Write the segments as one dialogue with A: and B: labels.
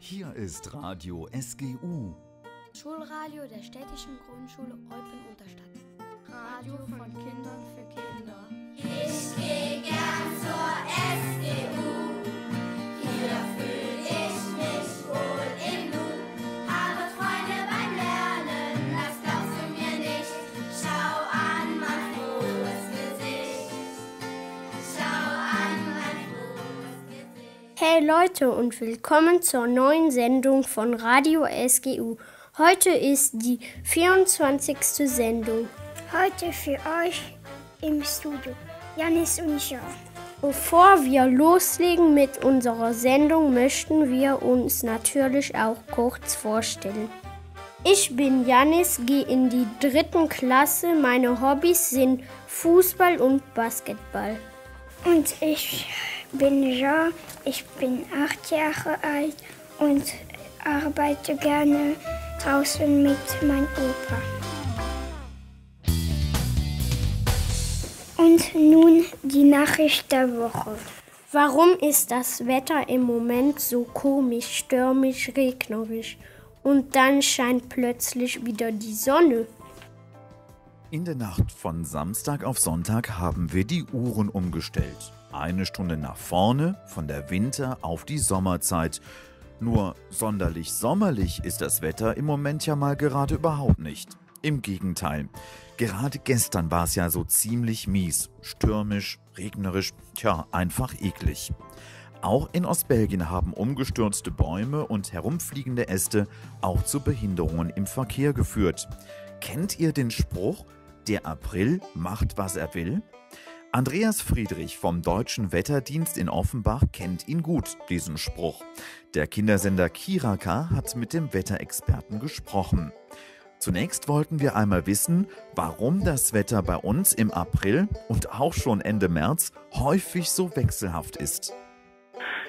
A: Hier ist Radio SGU.
B: Schulradio der städtischen Grundschule Eupen-Unterstadt. Radio von Kindern für Kinder.
C: Ich gehe gern zur SGU.
D: Leute und willkommen zur neuen Sendung von Radio SGU. Heute ist die 24. Sendung.
E: Heute für euch im Studio Janis und Jean.
D: Bevor wir loslegen mit unserer Sendung, möchten wir uns natürlich auch kurz vorstellen. Ich bin Janis, gehe in die dritten Klasse. Meine Hobbys sind Fußball und Basketball.
E: Und ich bin Jean, ich bin acht Jahre alt und arbeite gerne draußen mit meinem Opa. Und nun die Nachricht der Woche.
D: Warum ist das Wetter im Moment so komisch, stürmisch, regnerisch? Und dann scheint plötzlich wieder die Sonne.
A: In der Nacht von Samstag auf Sonntag haben wir die Uhren umgestellt. Eine Stunde nach vorne, von der Winter- auf die Sommerzeit. Nur sonderlich sommerlich ist das Wetter im Moment ja mal gerade überhaupt nicht. Im Gegenteil. Gerade gestern war es ja so ziemlich mies. Stürmisch, regnerisch, tja, einfach eklig. Auch in Ostbelgien haben umgestürzte Bäume und herumfliegende Äste auch zu Behinderungen im Verkehr geführt. Kennt ihr den Spruch, der April macht, was er will? Andreas Friedrich vom Deutschen Wetterdienst in Offenbach kennt ihn gut, diesen Spruch. Der Kindersender Kiraka hat mit dem Wetterexperten gesprochen. Zunächst wollten wir einmal wissen, warum das Wetter bei uns im April und auch schon Ende März häufig so wechselhaft ist.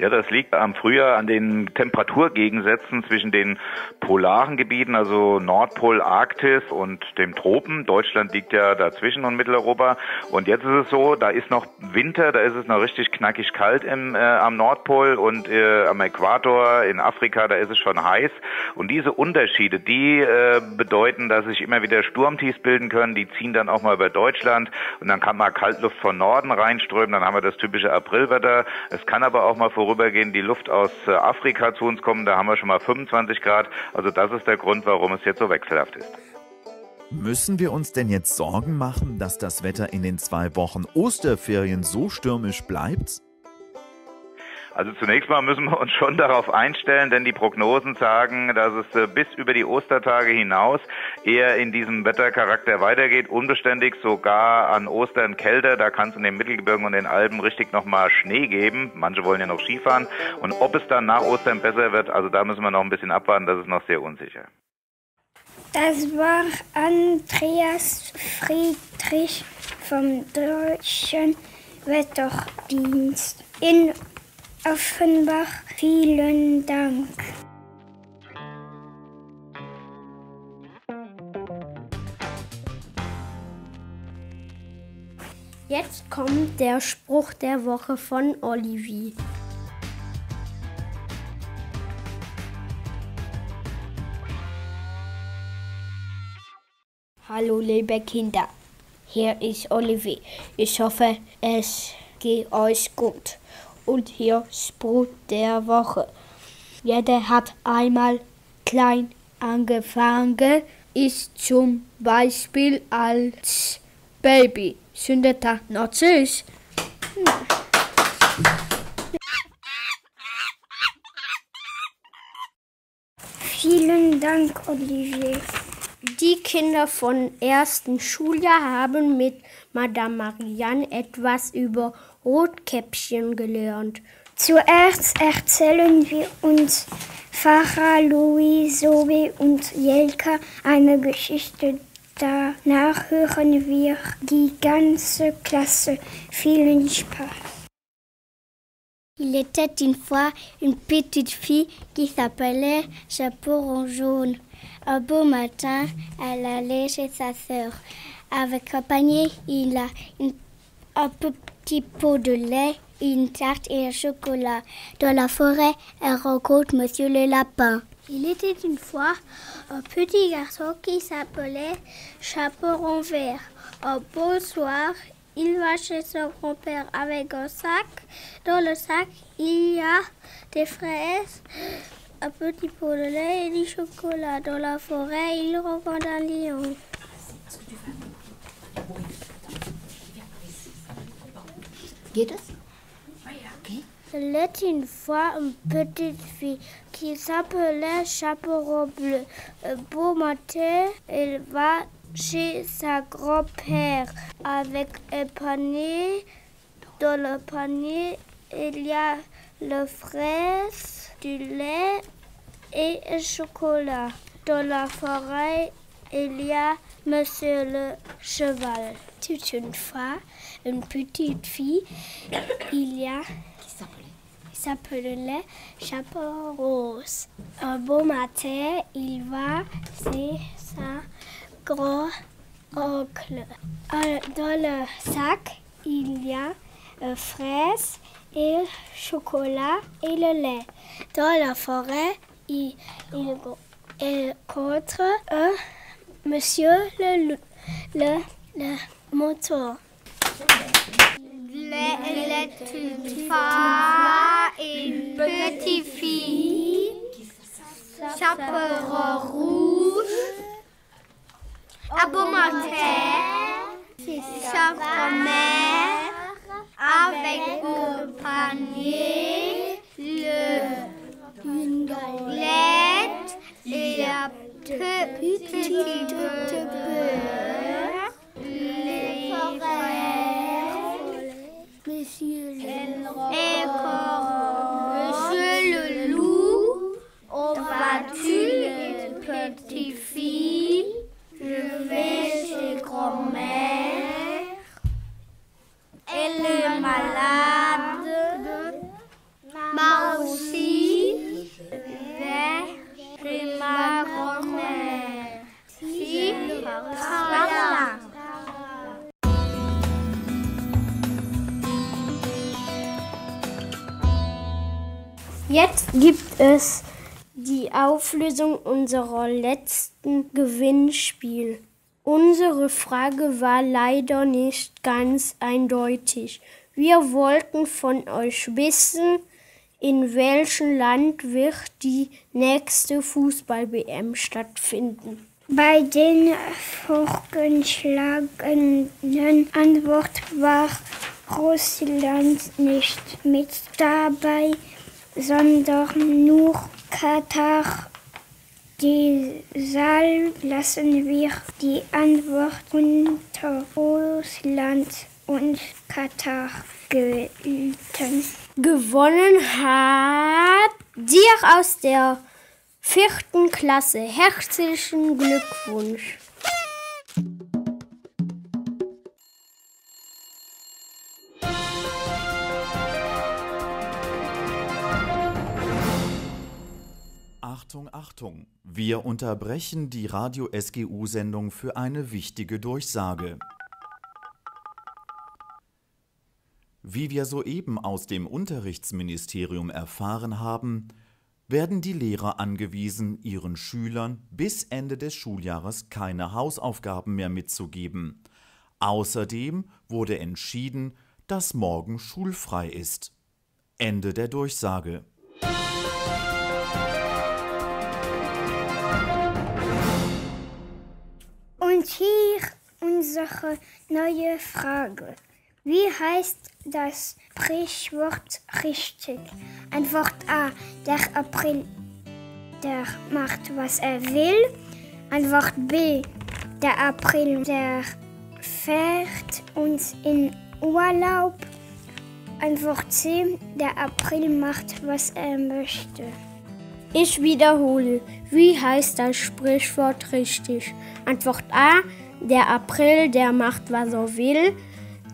F: Ja, das liegt am Frühjahr an den Temperaturgegensätzen zwischen den polaren Gebieten, also Nordpol, Arktis und dem Tropen. Deutschland liegt ja dazwischen und Mitteleuropa. Und jetzt ist es so, da ist noch Winter, da ist es noch richtig knackig kalt im, äh, am Nordpol und äh, am Äquator in Afrika, da ist es schon heiß. Und diese Unterschiede, die äh, bedeuten, dass sich immer wieder Sturmtiefs bilden können. Die ziehen dann auch mal über Deutschland und dann kann mal Kaltluft von Norden reinströmen. Dann haben wir das typische Aprilwetter. Es kann aber auch mal vorüber vorübergehend die Luft aus äh, Afrika zu uns kommen. Da haben wir schon mal 25 Grad. Also das ist der Grund, warum es jetzt so wechselhaft ist.
A: Müssen wir uns denn jetzt Sorgen machen, dass das Wetter in den zwei Wochen Osterferien so stürmisch bleibt?
F: Also zunächst mal müssen wir uns schon darauf einstellen, denn die Prognosen sagen, dass es äh, bis über die Ostertage hinaus eher in diesem Wettercharakter weitergeht, unbeständig sogar an Ostern kälter. Da kann es in den Mittelgebirgen und den Alpen richtig nochmal Schnee geben. Manche wollen ja noch Skifahren. Und ob es dann nach Ostern besser wird, also da müssen wir noch ein bisschen abwarten, das ist noch sehr unsicher.
E: Das war Andreas Friedrich vom Deutschen Wetterdienst in Offenbach. Vielen Dank.
D: Jetzt kommt der Spruch der Woche von Olivier.
G: Hallo liebe Kinder, hier ist Olivier. Ich hoffe, es geht euch gut. Und hier Spruch der Woche. Jeder hat einmal klein angefangen, ist zum Beispiel als Baby. Schönen Tag.
E: Vielen Dank, Olivier.
D: Die Kinder von ersten Schuljahr haben mit Madame Marianne etwas über Rotkäppchen gelernt.
E: Zuerst erzählen wir uns Farah, Louis, Sobe und Jelka eine Geschichte. Danach hören wir die ganze Klasse. Vielen Spaß.
H: Il était une fois une petite fille qui s'appelait Chapeau jaune. Un beau matin, elle allait chez sa sœur. Avec un panier, il a une- un petit pot de lait une tarte et un chocolat. Dans la forêt, elle rencontre Monsieur le Lapin. Il était une fois un petit garçon qui s'appelait Chaperon Vert. Un beau soir, il va chez son grand-père avec un sac. Dans le sac, il y a des fraises, un petit pot de lait et du chocolat. Dans la forêt, il rencontre un lion.
G: Geht es?
D: Était une fois une petite fille qui s'appelait Chaperon Bleu. Un beau matin, elle va chez sa grand-père avec un panier. Dans le panier, il y a le fraise, du lait et un chocolat. Dans la forêt, il y a Monsieur le cheval. Toute une fois, une petite fille, il y a il s'appelait Chapeau Rose. Un beau matin, il va chez sa grand-oncle. Euh, Dans le sac, il y a euh, fraises et chocolat et le lait. Dans la forêt, il, il, un monsieur le, loup- le, le moteur.
B: Il est une fois une petite fille, chaperon rouge, à bon matin, sa grand-mère avec un panier, le, une galette et un petit beurre, Lucille. El, El robot.
D: Jetzt gibt es die Auflösung unserer letzten Gewinnspiel. Unsere Frage war leider nicht ganz eindeutig. Wir wollten von euch wissen, in welchem Land wird die nächste Fußball-WM stattfinden.
E: Bei den vorgeschlagenen Antwort war Russland nicht mit dabei, sondern nur Katar. Deshalb lassen wir die Antwort unter Russland und Katar gelten.
D: Gewonnen hat dir aus der vierten Klasse. Herzlichen Glückwunsch.
A: Achtung, Achtung! Wir unterbrechen die Radio SGU-Sendung für eine wichtige Durchsage. Wie wir soeben aus dem Unterrichtsministerium erfahren haben, werden die Lehrer angewiesen, ihren Schülern bis Ende des Schuljahres keine Hausaufgaben mehr mitzugeben. Außerdem wurde entschieden, dass morgen schulfrei ist. Ende der Durchsage.
E: Und hier unsere neue Frage. Wie heißt das Sprichwort richtig? Antwort A. Der April, der macht, was er will. Antwort B. Der April, der fährt uns in Urlaub. Antwort C. Der April macht, was er möchte.
D: Ich wiederhole, wie heißt das Sprichwort richtig? Antwort A, der April, der macht, was er will.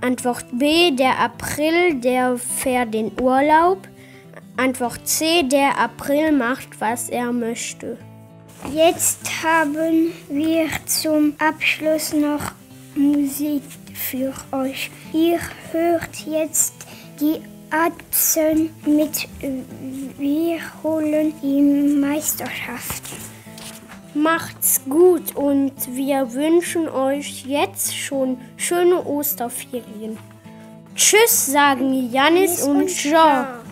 D: Antwort B, der April, der fährt in Urlaub. Antwort C, der April macht, was er möchte.
E: Jetzt haben wir zum Abschluss noch Musik für euch. Ihr hört jetzt die Atzen mit Wir holen die Meisterschaft.
D: Macht's gut und wir wünschen euch jetzt schon schöne Osterferien. Tschüss, sagen Janis und Jean.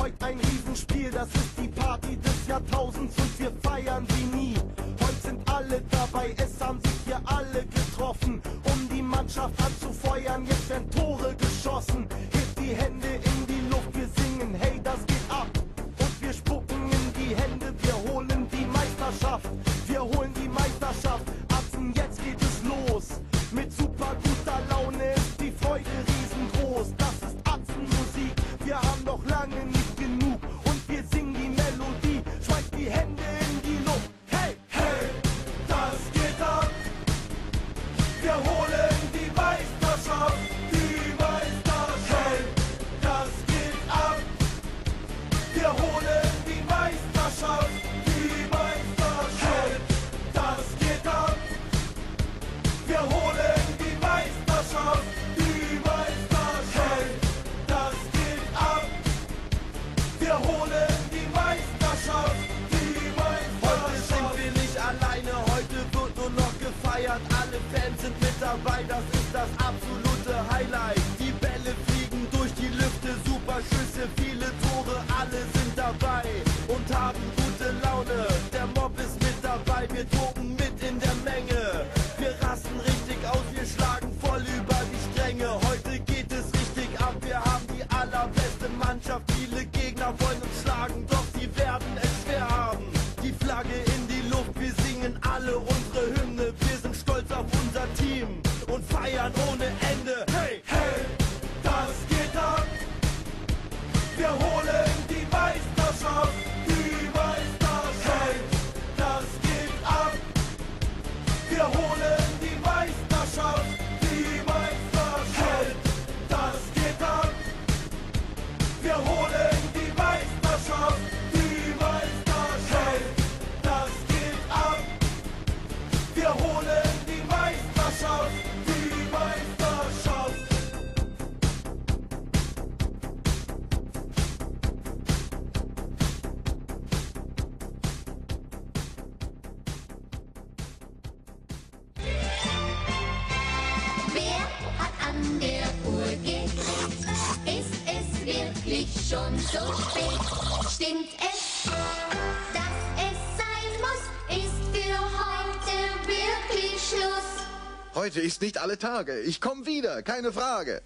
I: Heute ein Riesenspiel. Das ist die Party des Jahrtausends und wir feiern wie nie. Heute sind alle dabei, es haben sich hier alle getroffen, um die Mannschaft anzufeuern. Jetzt werden Tore geschossen. Hebt die Hände Wir holen Fans sind mit dabei, das ist das absolute Highlight. Die Bälle fliegen durch die Lüfte, super Schüsse, viele Tore, alle sind dabei und haben gute Laune. Der Mob ist mit dabei, wir toben mit in der Menge. Wir rasten richtig aus, wir schlagen voll über die Stränge. Heute geht es richtig ab, wir haben die allerbeste Mannschaft. Viele Gegner wollen
C: so spät? Stimmt es, dass es sein muss? Ist für heute wirklich Schluss?
J: Heute ist nicht alle Tage. Ich komme wieder, keine Frage.